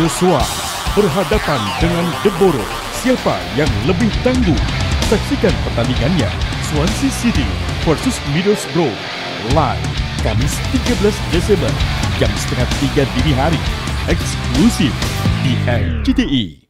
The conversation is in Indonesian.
Joshua berhadapan dengan Deboro. Siapa yang lebih tangguh? Saksikan pertandingannya Swansea City versus Middlesbrough live Kamis 13 Desember jam setengah tiga dini hari eksklusif di RCTI.